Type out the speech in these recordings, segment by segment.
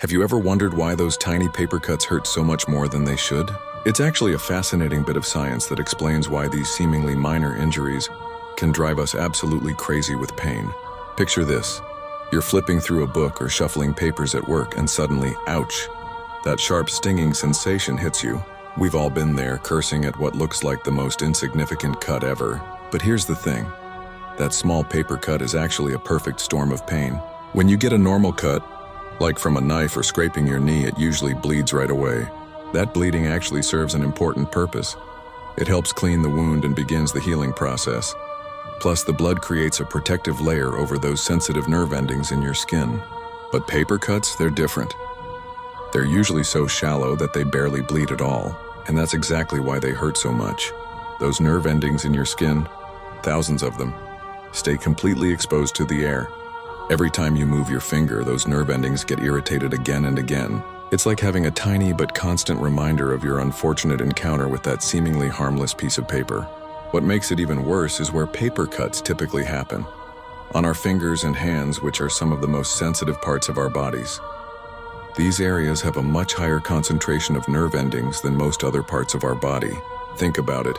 Have you ever wondered why those tiny paper cuts hurt so much more than they should? It's actually a fascinating bit of science that explains why these seemingly minor injuries can drive us absolutely crazy with pain. Picture this. You're flipping through a book or shuffling papers at work and suddenly, ouch, that sharp stinging sensation hits you. We've all been there, cursing at what looks like the most insignificant cut ever. But here's the thing. That small paper cut is actually a perfect storm of pain. When you get a normal cut, like from a knife or scraping your knee, it usually bleeds right away. That bleeding actually serves an important purpose. It helps clean the wound and begins the healing process. Plus, the blood creates a protective layer over those sensitive nerve endings in your skin. But paper cuts, they're different. They're usually so shallow that they barely bleed at all, and that's exactly why they hurt so much. Those nerve endings in your skin, thousands of them, stay completely exposed to the air. Every time you move your finger, those nerve endings get irritated again and again. It's like having a tiny but constant reminder of your unfortunate encounter with that seemingly harmless piece of paper. What makes it even worse is where paper cuts typically happen on our fingers and hands, which are some of the most sensitive parts of our bodies. These areas have a much higher concentration of nerve endings than most other parts of our body. Think about it.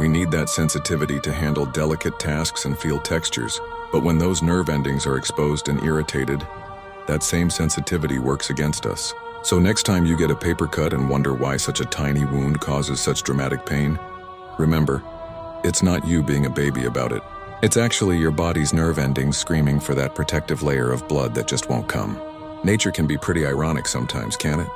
We need that sensitivity to handle delicate tasks and feel textures, but when those nerve endings are exposed and irritated, that same sensitivity works against us. So next time you get a paper cut and wonder why such a tiny wound causes such dramatic pain, remember, it's not you being a baby about it. It's actually your body's nerve endings screaming for that protective layer of blood that just won't come. Nature can be pretty ironic sometimes, can it?